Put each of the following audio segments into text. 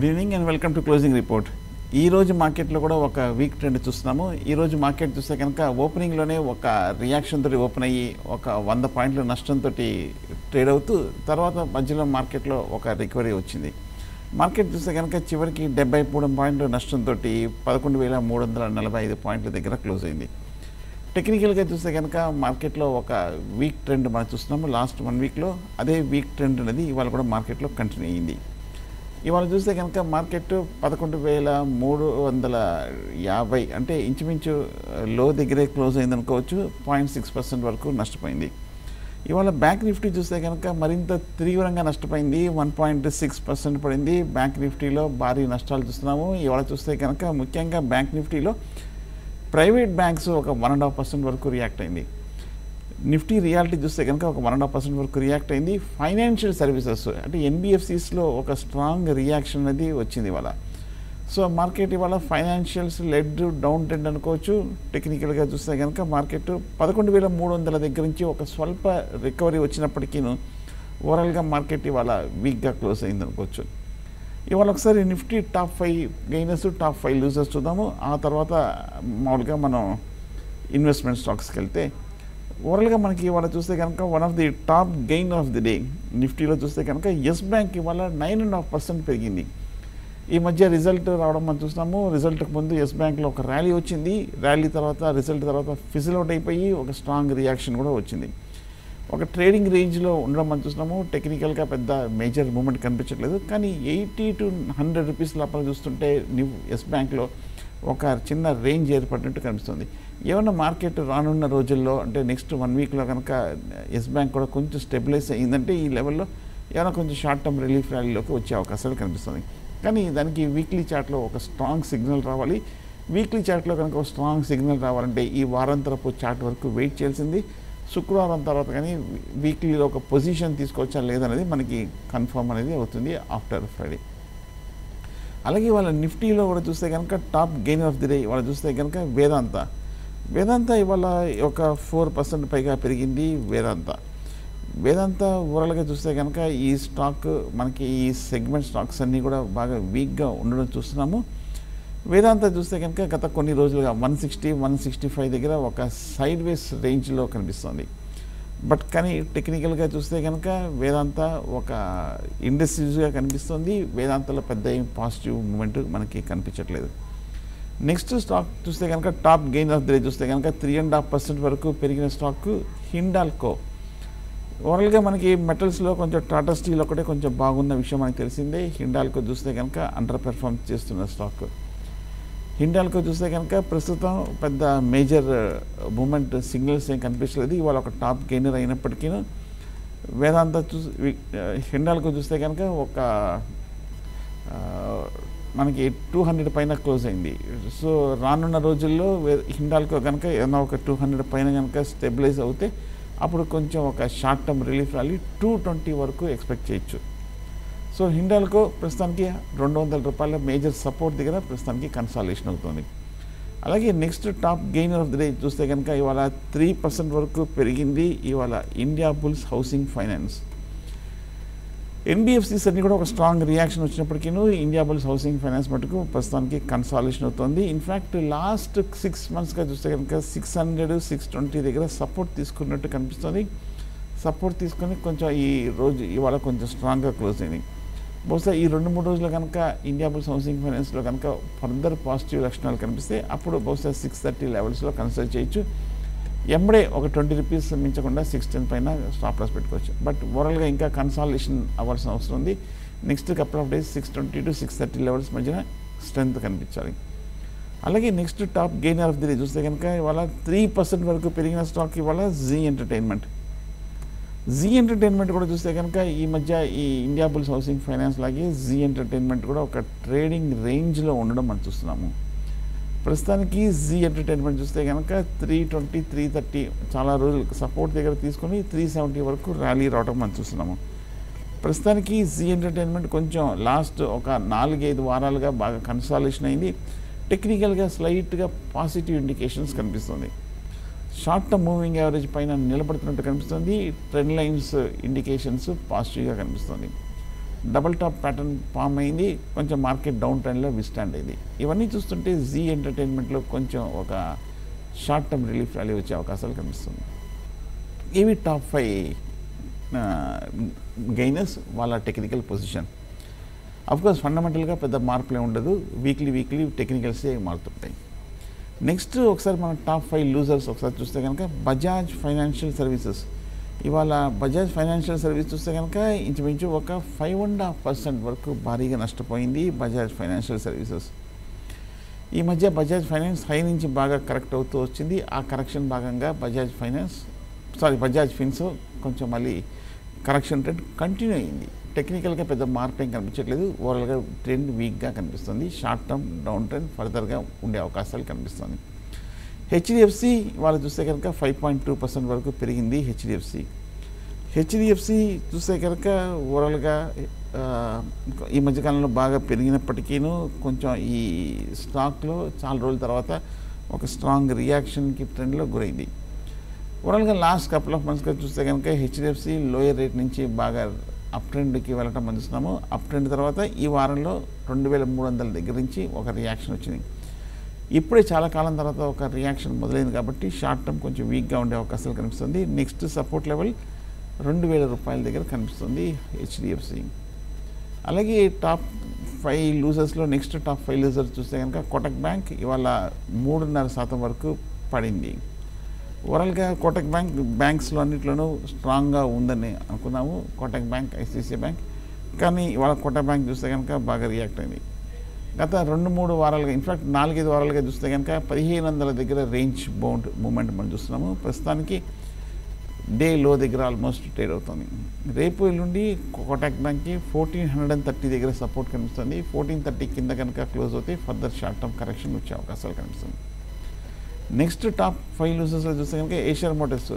Good evening and welcome to closing report ఈ రోజు మార్కెట్లో కూడా ఒక వీక్ ట్రెండ్ చూస్తున్నాము. ఈరోజు మార్కెట్ చూస్తే కనుక ఓపెనింగ్లోనే ఒక రియాక్షన్ తోటి ఓపెన్ అయ్యి ఒక వంద పాయింట్ల నష్టంతో ట్రేడ్ అవుతూ తర్వాత మధ్యలో మార్కెట్లో ఒక రికవరీ వచ్చింది. మార్కెట్ చూస్తే కనుక చివరికి డెబ్బై మూడు పాయింట్ల నష్టంతో పదకొండు వేల మూడు వందల నలభై ఐదు పాయింట్ల దగ్గర క్లోజ్ అయింది. టెక్నికల్గా చూస్తే కనుక మార్కెట్లో ఒక వీక్ ట్రెండ్ మనం చూస్తున్నాము. లాస్ట్ వన్ వీక్లో అదే వీక్ ట్రెండ్ అనేది ఇవాళ కూడా మార్కెట్లో కంటిన్యూ అయ్యింది ఇవాళ చూస్తే కనుక మార్కెట్ పదకొండు వేల మూడు వందల యాభై అంటే ఇంచుమించు లో దగ్గరే క్లోజ్ అయింది అనుకోవచ్చు పాయింట్ సిక్స్ పర్సెంట్ వరకు నష్టపోయింది. ఇవాళ బ్యాంక్ నిఫ్టీ చూస్తే కనుక మరింత తీవ్రంగా నష్టపోయింది వన్ పాయింట్ సిక్స్ పర్సెంట్ పడింది. బ్యాంక్ నిఫ్టీలో భారీ నష్టాలు చూస్తున్నాము. ఇవాళ చూస్తే కనుక ముఖ్యంగా బ్యాంక్ నిఫ్టీలో ప్రైవేట్ బ్యాంక్స్ ఒక వన్ అండ్ హాఫ్ పర్సెంట్ వరకు రియాక్ట్ అయింది. నిఫ్టీ రియాలిటీ చూస్తే కనుక ఒక వన్ అండ్ హాఫ్ పర్సెంట్ వరకు రియాక్ట్ అయింది. ఫైనాన్షియల్ సర్వీసెస్ అంటే ఎన్బిఎఫ్సిస్లో ఒక స్ట్రాంగ్ రియాక్షన్ అనేది వచ్చింది ఇవాళ. సో మార్కెట్ ఇవాళ ఫైనాన్షియల్స్ లెడ్ డౌన్ ట్రెండ్ అనుకోవచ్చు. టెక్నికల్గా చూస్తే కనుక మార్కెట్ పదకొండు వేల మూడు వందల దగ్గర నుంచి ఒక స్వల్ప రికవరీ వచ్చినప్పటికీ ఓవరాల్గా మార్కెట్ ఇవాళ వీక్గా క్లోజ్ అయింది అనుకోవచ్చు. ఇవాళ ఒకసారి Nifty top five gainers top five losers చూద్దాము. ఆ తర్వాత మామూలుగా మనం ఇన్వెస్ట్మెంట్ స్టాక్స్కి వెళ్తే ఓవరాల్గా మనకి ఇవాళ చూస్తే కనుక one of the top gain of the day నిఫ్టీలో చూస్తే కనుక ఎస్ బ్యాంక్ ఇవాళ నైన్ అండ్ హాఫ్ పర్సెంట్ పెరిగింది. ఈ మధ్య రిజల్ట్ రావడం మనం చూస్తున్నాము. రిజల్ట్కి ముందు ఎస్ బ్యాంక్లో ఒక ర్యాలీ వచ్చింది. ర్యాలీ తర్వాత రిజల్ట్ తర్వాత ఫిజిల్ అవుట్ అయిపోయి ఒక స్ట్రాంగ్ రియాక్షన్ కూడా వచ్చింది. ఒక ట్రేడింగ్ రేంజ్లో ఉండడం మనం చూస్తున్నాము. టెక్నికల్గా పెద్ద మేజర్ మూమెంట్ కనిపించట్లేదు. కానీ ఎయిటీ టు హండ్రెడ్ రూపీస్ లోపల చూస్తుంటే న్యూ ఎస్ బ్యాంక్లో ఒక చిన్న రేంజ్ ఏర్పడినట్టు కనిపిస్తుంది. ఏమన్నా మార్కెట్ రానున్న రోజుల్లో అంటే నెక్స్ట్ వన్ వీక్లో కనుక ఎస్ బ్యాంక్ కూడా కొంచెం స్టెబిలైజ్ అయ్యిందంటే ఈ లెవెల్లో ఏమైనా కొంచెం షార్ట్ టర్మ్ రిలీఫ్ ర్యాలీలోకి వచ్చే అవకాశాలు కనిపిస్తుంది కానీ దానికి వీక్లీ చార్ట్లో ఒక స్ట్రాంగ్ సిగ్నల్ రావాలి. వీక్లీ చార్ట్లో కనుక ఒక స్ట్రాంగ్ సిగ్నల్ రావాలంటే ఈ వారాంతరపు చార్ట్ వరకు వెయిట్ చేయాల్సింది. శుక్రవారం తర్వాత కానీ వీక్లీలో ఒక పొజిషన్ తీసుకోవచ్చా లేదనేది మనకి కన్ఫర్మ్ అనేది అవుతుంది ఆఫ్టర్ ఫ్రైడే. అలాగే వాళ్ళ నిఫ్టీలో కూడా చూస్తే కనుక top gain of the day వాళ్ళు చూస్తే కనుక వేదాంత. వేదాంత ఇవాళ ఒక ఫోర్ పర్సెంట్ పైగా పెరిగింది వేదాంత. వేదాంత ఓవరాల్గా చూస్తే కనుక ఈ స్టాక్ మనకి ఈ సెగ్మెంట్ స్టాక్స్ అన్నీ కూడా బాగా వీక్గా ఉండడం చూస్తున్నాము. వేదాంత చూస్తే కనుక గత కొన్ని రోజులుగా one sixty one sixty five దగ్గర ఒక సైడ్ వేస్ రేంజ్లో కనిపిస్తుంది. బట్ కానీ టెక్నికల్గా చూస్తే కనుక వేదాంత ఒక ఇండస్ట్రీస్గా కనిపిస్తుంది. వేదాంతలో పెద్ద ఏం పాజిటివ్ మూమెంట్ మనకి కనిపించట్లేదు. నెక్స్ట్ స్టాక్ చూస్తే కనుక top gain of the day చూస్తే కనుక త్రీ అండ్ హాఫ్ పర్సెంట్ వరకు పెరిగిన స్టాక్ హిండాల్కో. ఓవరాల్గా మనకి మెటల్స్లో కొంచెం టాటా స్టీల్ ఒకటే కొంచెం బాగున్న విషయం మనకు తెలిసిందే. హిండాల్కో చూస్తే కనుక అండర్ పెర్ఫార్మ్ చేస్తున్న స్టాక్. హిండాల్కో చూస్తే కనుక ప్రస్తుతం పెద్ద మేజర్ మూమెంట్ సిగ్నల్స్ ఏం కనిపించలేదు. ఇవాళ ఒక టాప్ గెయినర్ అయినప్పటికీ వేదాంత చూసి హిండాల్కో చూస్తే కనుక ఒక మనకి టూ హండ్రెడ్ పైన క్లోజ్ అయింది. సో రానున్న రోజుల్లో హిండాల్కో కనుక ఏదైనా ఒక టూ హండ్రెడ్ పైన కనుక స్టెబిలైజ్ అవుతే అప్పుడు కొంచెం ఒక short term relief rally two twenty వరకు ఎక్స్పెక్ట్ చేయొచ్చు. సో హిండాల్కో ప్రస్తుతానికి రెండు వందల రూపాయల మేజర్ సపోర్ట్ దగ్గర ప్రస్తుతానికి కన్సాలేషన్ అవుతుంది. అలాగే next top gainer of the day చూస్తే కనుక ఇవాళ త్రీ పర్సెంట్ వరకు పెరిగింది ఇవాళ India bulls housing finance NBFCs అన్ని కూడా ఒక స్ట్రాంగ్ రియాక్షన్ వచ్చినప్పటికీ ఇండియా బుల్స్ హౌసింగ్ ఫైనాన్స్ మటుకు ప్రస్తుతానికి కన్సాలేషన్ అవుతుంది. ఇన్ఫ్యాక్ట్ లాస్ట్ సిక్స్ మంత్స్గా చూస్తే కనుక సిక్స్ హండ్రెడ్ సిక్స్ ట్వంటీ దగ్గర సపోర్ట్ తీసుకున్నట్టు కనిపిస్తుంది. సపోర్ట్ తీసుకొని కొంచెం ఈ రోజు ఇవాళ కొంచెం స్ట్రాంగ్గా క్లోజ్ అయింది. బహుశా ఈ రెండు మూడు రోజులు కనుక ఇండియా బుల్స్ హౌసింగ్ ఫైనాన్స్లో కనుక ఫర్దర్ పాజిటివ్ లక్షణాలు కనిపిస్తే అప్పుడు బహుశా సిక్స్ థర్టీ లెవెల్స్లో కన్సిడర్ చేయొచ్చు. ఎంబడే ఒక ట్వంటీ రూపీస్ మించకుండా సిక్స్ టెన్ పైన స్టాప్ లాస్ పెట్టుకోవచ్చు. బట్ ఓవరాల్గా ఇంకా కన్సాలేషన్ అవ్వాల్సిన అవసరం ఉంది. Next couple of days six twenty to six thirty levels మధ్యన స్ట్రెంత్ కనిపించాలి. అలాగే next top gainer of the day చూస్తే కనుక ఇవాళ త్రీ పర్సెంట్ వరకు పెరిగిన స్టాక్ ఇవాళ జీ ఎంటర్టైన్మెంట్ జీ ఎంటర్టైన్మెంట్ కూడా చూస్తే కనుక ఈ మధ్య ఈ ఇండియా బుల్స్ హౌసింగ్ ఫైనాన్స్ లాగే జీ ఎంటర్టైన్మెంట్ కూడా ఒక ట్రేడింగ్ రేంజ్లో ఉండడం మనం చూస్తున్నాము. ప్రస్తుతానికి జీ ఎంటర్టైన్మెంట్ చూస్తే కనుక త్రీ ట్వంటీ త్రీ థర్టీ చాలా రోజులు సపోర్ట్ దగ్గర తీసుకొని త్రీ సెవెంటీ వరకు ర్యాలీ రావడం మనం చూస్తున్నాము. ప్రస్తుతానికి జీ ఎంటర్టైన్మెంట్ కొంచెం లాస్ట్ ఒక నాలుగైదు వారాలుగా బాగా కన్సాలేషన్ అయింది. టెక్నికల్గా స్లైట్గా పాజిటివ్ ఇండికేషన్స్ కనిపిస్తుంది. షార్ట్ టర్మ్ మూవింగ్ యావరేజ్ పైన నిలబడుతున్నట్టు కనిపిస్తుంది. ట్రెండ్ లైన్స్ ఇండికేషన్స్ పాజిటివ్గా కనిపిస్తుంది. డబుల్ టాప్ ప్యాటర్న్ ఫామ్ అయింది. కొంచెం మార్కెట్ డౌన్ ట్రెండ్లో విస్టాండ్ అయింది. ఇవన్నీ చూస్తుంటే జీ ఎంటర్టైన్మెంట్లో కొంచెం ఒక షార్ట్ టర్మ్ రిలీఫ్ ర్యాలీ వచ్చే అవకాశాలు కనిపిస్తుంది. ఇవి టాప్ ఫైవ్ గైనర్స్ వాళ్ళ టెక్నికల్ పొజిషన్ అఫ్కోర్స్ ఫండమెంటల్గా పెద్ద మార్పులే ఉండదు. వీక్లీ వీక్లీ టెక్నికల్సే మారుతుంటాయి. నెక్స్ట్ ఒకసారి మన టాప్ ఫైవ్ లూజర్స్ ఒకసారి చూస్తే కనుక బజాజ్ ఫైనాన్షియల్ సర్వీసెస్ ఇవాళ బజాజ్ ఫైనాన్షియల్ సర్వీస్ చూస్తే కనుక ఇంచుమించు ఒక ఫైవ్ అండ్ హాఫ్ పర్సెంట్ వరకు భారీగా నష్టపోయింది బజాజ్ ఫైనాన్షియల్ సర్వీసెస్ ఈ మధ్య బజాజ్ ఫైనాన్స్ హై నుంచి బాగా కరెక్ట్ అవుతూ వచ్చింది. ఆ కరెక్షన్ భాగంగా Bajaj finance sorry Bajaj fins కొంచెం మళ్ళీ కరెక్షన్ ట్రెండ్ కంటిన్యూ అయింది. టెక్నికల్గా పెద్ద మార్పు ఏం కనిపించట్లేదు. ఓవరాల్గా ట్రెండ్ వీక్గా కనిపిస్తుంది. షార్ట్ టర్మ్ డౌన్ ట్రెండ్ ఫర్దర్గా ఉండే అవకాశాలు కనిపిస్తుంది. హెచ్డిఎఫ్సి వాళ్ళు చూస్తే కనుక ఫైవ్ పాయింట్ టూ పర్సెంట్ వరకు పెరిగింది హెచ్డిఎఫ్సి. హెచ్డిఎఫ్సి చూస్తే కనుక ఓవరాల్గా ఈ మధ్యకాలంలో బాగా పెరిగినప్పటికీను కొంచెం ఈ స్టాక్లో చాలా రోజుల తర్వాత ఒక స్ట్రాంగ్ రియాక్షన్కి ట్రెండ్లో గురైంది. ఓవరాల్గా లాస్ట్ కపుల్ ఆఫ్ మంత్స్గా చూస్తే కనుక హెచ్డిఎఫ్సి లోయర్ రేట్ నుంచి బాగా అప్ ట్రెండ్కి వెళ్ళటం అందిస్తున్నాము. చూస్తున్నాము అప్ ట్రెండ్ తర్వాత ఈ వారంలో రెండు వేల మూడు వందల దగ్గర నుంచి ఒక రియాక్షన్ వచ్చింది. ఇప్పుడే చాలా కాలం తర్వాత ఒక రియాక్షన్ మొదలైంది కాబట్టి షార్ట్ టర్మ్ కొంచెం వీక్గా ఉండే అవకాశాలు కనిపిస్తుంది. నెక్స్ట్ సపోర్ట్ లెవెల్ రెండు వేల రూపాయల దగ్గర కనిపిస్తుంది హెచ్డిఎఫ్సి. అలాగే టాప్ ఫైవ్ లూజర్స్లో నెక్స్ట్ టాప్ ఫైవ్ లూజర్స్ చూస్తే కనుక కోటక్ బ్యాంక్ ఇవాళ మూడున్నర శాతం వరకు పడింది. ఓవరాల్గా కోటక్ బ్యాంక్ బ్యాంక్స్లో అన్నింటిలోనూ స్ట్రాంగ్గా ఉందని అనుకున్నాము. Kotak bank ICICI bank. కానీ ఇవాళ కోటక్ బ్యాంక్ చూస్తే కనుక బాగా రియాక్ట్ అయింది. గత రెండు మూడు వారాలుగా ఇన్ఫాక్ట్ నాలుగైదు వారాలుగా చూస్తే కనుక పదిహేను వందల దగ్గర రేంజ్ బౌండ్ మూమెంట్ మనం చూస్తున్నాము. ప్రస్తుతానికి డే లో దగ్గర ఆల్మోస్ట్ ట్రేడ్ అవుతుంది. రేపు ఎల్లుండి కోటాక్ బ్యాంక్కి ఫోర్టీన్ హండ్రెడ్ అండ్ థర్టీ దగ్గర సపోర్ట్ కనిపిస్తుంది. ఫోర్టీన్ థర్టీ కింద కనుక క్లోజ్ అవుతే ఫర్దర్ షార్ట్ టర్మ్ కరెక్షన్ వచ్చే అవకాశాలు కనిపిస్తుంది నెక్స్ట్ టాప్ ఫైవ్ లూజర్స్లో చూస్తే కనుక ఏషియర్ మోటార్స్.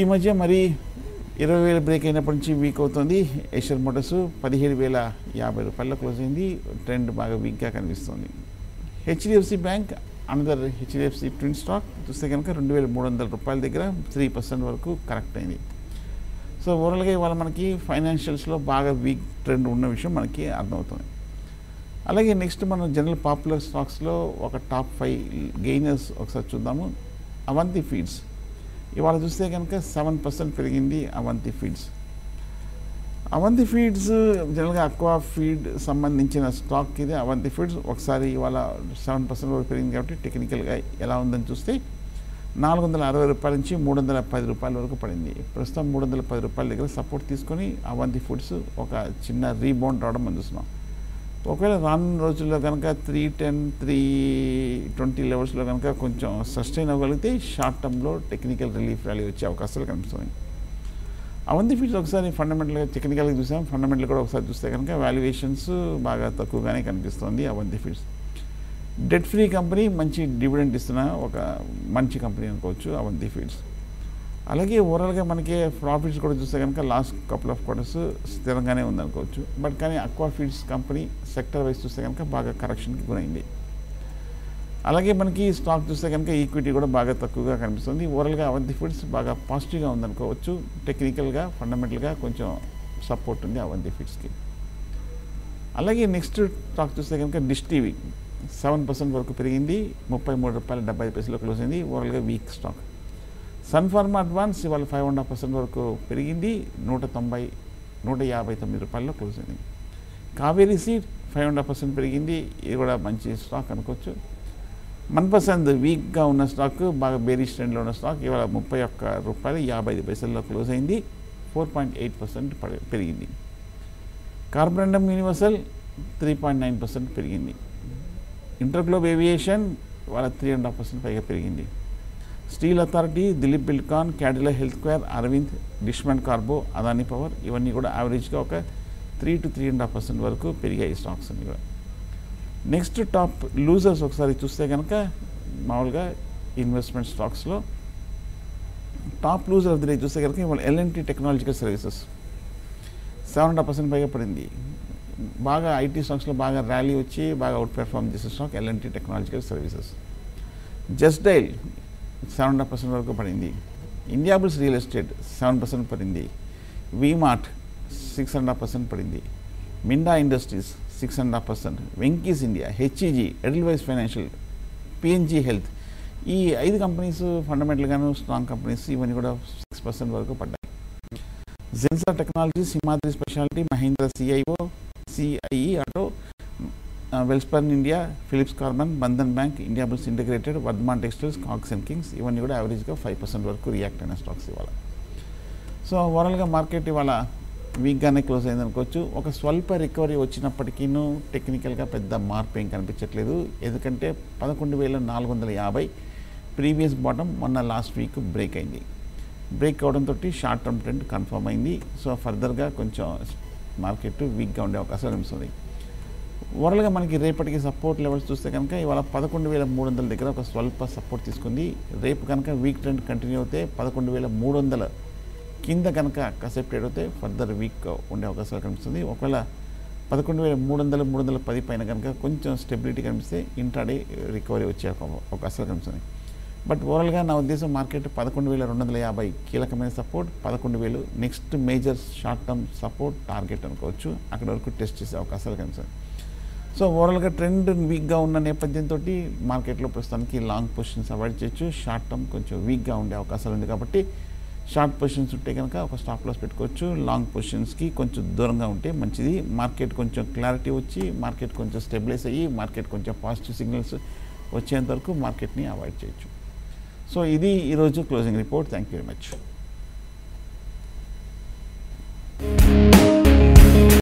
ఈ మధ్య మరి ఇరవై వేల బ్రేక్ అయినప్పటి నుంచి వీక్ అవుతుంది. ఏషియర్ మోటార్స్ పదిహేడు వేల యాభై రూపాయల్లో క్లోజ్ అయింది. ట్రెండ్ బాగా వీక్గా కనిపిస్తుంది. HDFC bank another HDFC twin stock చూస్తే కనుక రెండు వేల మూడు వందల రూపాయల దగ్గర త్రీ పర్సెంట్ వరకు కరెక్ట్ అయింది. సో ఓవరాల్గా ఇవాళ మనకి ఫైనాన్షియల్స్లో బాగా వీక్ ట్రెండ్ ఉన్న విషయం మనకి అర్థమవుతుంది. అలాగే నెక్స్ట్ మనం జనరల్ పాపులర్ స్టాక్స్లో ఒక టాప్ ఫైవ్ గెయినర్స్ ఒకసారి చూద్దాము. అవంతి ఫీడ్స్. ఇవాళ చూస్తే కనుక సెవెన్ పర్సెంట్ పెరిగింది అవంతి ఫీడ్స్. అవంతి ఫీడ్స్ జనరల్గా అక్వా ఫీడ్ సంబంధించిన స్టాక్ ఇది. అవంతి ఫీడ్స్ ఒకసారి ఇవాళ సెవెన్ పర్సెంట్ వరకు పెరిగింది కాబట్టి టెక్నికల్గా ఎలా ఉందని చూస్తే నాలుగు వందల అరవై రూపాయల నుంచి మూడు వందల పది రూపాయల వరకు పడింది. ప్రస్తుతం మూడు వందల పది రూపాయల దగ్గర సపోర్ట్ తీసుకొని అవంతి ఫుడ్స్ ఒక చిన్న రీబౌండ్ రావడం మనం చూస్తున్నాం. ఒకవేళ రానున్న రోజుల్లో కనుక త్రీ టెన్ త్రీ ట్వంటీ లెవెల్స్లో కనుక కొంచెం సస్టైన్ అవ్వగలిగితే షార్ట్ టర్మ్లో టెక్నికల్ రిలీఫ్ ర్యాలీ వచ్చే అవకాశాలు కనిపిస్తున్నాయి. అవంతి ఫీడ్స్ ఒకసారి ఫండమెంటల్గా టెక్నికల్గా చూసాం. ఫండమెంటల్ కూడా ఒకసారి చూస్తే కనుక వాల్యుయేషన్స్ బాగా తక్కువగానే కనిపిస్తుంది Avanti feeds debt free company మంచి డివిడెంట్ ఇస్తున్న ఒక మంచి కంపెనీ అనుకోవచ్చు అవంతి ఫీడ్స్ అలాగే ఓవరాల్గా మనకి ప్రాఫిట్స్ కూడా చూస్తే కనుక లాస్ట్ కపుల్ ఆఫ్ క్వార్టర్స్ స్థిరంగానే ఉందనుకోవచ్చు. బట్ కానీ aqua feeds company sector wise చూస్తే కనుక బాగా కరెక్షన్కి గురైంది. అలాగే మనకి స్టాక్ చూస్తే కనుక ఈక్విటీ కూడా బాగా తక్కువగా కనిపిస్తుంది. ఓవరాల్గా అవంతి ఫీడ్స్ బాగా పాజిటివ్గా ఉందనుకోవచ్చు. టెక్నికల్గా ఫండమెంటల్గా కొంచెం సపోర్ట్ ఉంది అవంతి ఫీడ్స్కి అలాగే నెక్స్ట్ స్టాక్ చూస్తే కనుక డిష్ టీవీ సెవెన్ పర్సెంట్ వరకు పెరిగింది. ముప్పై మూడు రూపాయల డెబ్బై పైసలు క్లోజ్ అయింది. ఓవరాల్గా weak stock Sun Pharma advance ఇవాళ ఫైవ్ అండ్ హాఫ్ పర్సెంట్ వరకు పెరిగింది. నూట తొంభై నూట యాభై తొమ్మిది రూపాయల్లో క్లోజ్ అయింది. Kaveri seed five and half percent పెరిగింది. ఇది కూడా మంచి స్టాక్ అనుకోవచ్చు. మన్పసంద్ వీక్గా ఉన్న స్టాక్ బాగా బేరీ ట్రెండ్లో ఉన్న స్టాక్ ఇవాళ ముప్పై ఒక్క రూపాయలు యాభై ఐదు పైసల్లో క్లోజ్ అయింది. ఫోర్ పాయింట్ ఎయిట్ పర్సెంట్ పెరిగింది. Carborundum universal three point nine percent పెరిగింది. ఇంటర్గ్లోబ్ ఏవియేషన్ వాళ్ళ త్రీ అండ్ హాఫ్ పర్సెంట్ పైగా పెరిగింది. Steel authority Dilip Buildcon Cadila health care Arvind డిష్మెంట్ కార్బో అదానీ పవర్ ఇవన్నీ కూడా యావరేజ్గా ఒక three to three and half percent వరకు పెరిగాయి స్టాక్స్ అన్ని కూడా. నెక్స్ట్ టాప్ లూజర్స్ ఒకసారి చూస్తే కనుక మామూలుగా ఇన్వెస్ట్మెంట్ స్టాక్స్లో top loser of the day చూస్తే కనుక ఇవాళ L N T technological services seven and half percent పైగా పడింది. బాగా ఐటీ స్టాక్స్లో బాగా ర్యాలీ వచ్చి బాగా అవుట్ పెర్ఫామ్ చేసే stock L N T technological services. Just dial seven and half percent వరకు పడింది. Indiabulls real estate seven percent పడింది. V Mart six and half percent పడింది. Minda industries six and half percent Venky's India HEG Edelweiss financial PNG health ఈ ఐదు companies ఫండమెంటల్గాను strong companies ఇవన్నీ కూడా six percent వరకు పడ్డాయి. Zensar technology Simhadri speciality Mahindra CIO CIE auto Welspun India Philips carbon Bandhan bank Indiabulls integrated Vardhman textiles Cox and Kings ఇవన్నీ కూడా యావరేజ్గా five percent వరకు రియాక్ట్ అయిన స్టాక్స్ ఇవాళ. సో ఓవరాల్గా మార్కెట్ ఇవాళ వీక్గానే క్లోజ్ అయింది అనుకోవచ్చు. ఒక స్వల్ప రికవరీ వచ్చినప్పటికీను టెక్నికల్గా పెద్ద మార్పు ఏం కనిపించట్లేదు. ఎందుకంటే పదకొండు వేల నాలుగు వందల యాభై ప్రీవియస్ బాటం మొన్న లాస్ట్ వీక్ బ్రేక్ అయింది. బ్రేక్ అవడంతో షార్ట్ టర్మ్ ట్రెండ్ కన్ఫర్మ్ అయింది. సో ఫర్దర్గా కొంచెం మార్కెట్ వీక్గా ఉండే అవకాశాలు ఉంది ఓవరాల్గా మనకి రేపటికి సపోర్ట్ లెవెల్స్ చూస్తే కనుక ఇవాళ పదకొండు వేల మూడు వందల దగ్గర ఒక స్వల్ప సపోర్ట్ తీసుకుంది. రేపు కనుక వీక్ ట్రెండ్ కంటిన్యూ అవుతే పదకొండు వేల మూడు వందల కింద కనుక కసెప్టెడ్ అయితే అవుతే ఫర్దర్ వీక్ ఉండే అవకాశాలు కనిపిస్తుంది. ఒకవేళ పదకొండు వేల మూడు వందల మూడు వందల పది పైన కనుక కొంచెం స్టెబిలిటీ కనిపిస్తే ఇంట్రాడే రికవరీ వచ్చే అవకాశాలు కనిపిస్తుంది బట్ ఓవరాల్గా నా ఉద్దేశం మార్కెట్ పదకొండు వేల రెండు వందల యాభై కీలకమైన సపోర్ట్ పదకొండు వేలు next major short term support target అనుకోవచ్చు. అక్కడ వరకు టెస్ట్ చేసే అవకాశాలు కనిపిస్తుంది సో ఓవరాల్గా ట్రెండ్ వీక్గా ఉన్న నేపథ్యంతో మార్కెట్లో ప్రస్తుతానికి లాంగ్ పొజిషన్స్ అవాయిడ్ చేయొచ్చు. షార్ట్ టర్మ్ కొంచెం వీక్గా ఉండే అవకాశాలు ఉంది కాబట్టి షార్ట్ పొజిషన్స్ ఉంటే కనుక ఒక స్టాప్ లాస్ పెట్టుకోవచ్చు. లాంగ్ పొజిషన్స్కి కొంచెం దూరంగా ఉంటే మంచిది. మార్కెట్ కొంచెం క్లారిటీ వచ్చి మార్కెట్ కొంచెం స్టెబిలైజ్ అయ్యి మార్కెట్ కొంచెం పాజిటివ్ సిగ్నల్స్ వచ్చేంత వరకు మార్కెట్ని అవాయిడ్ చేయొచ్చు. సో ఇది ఈరోజు closing report. Thank you very much.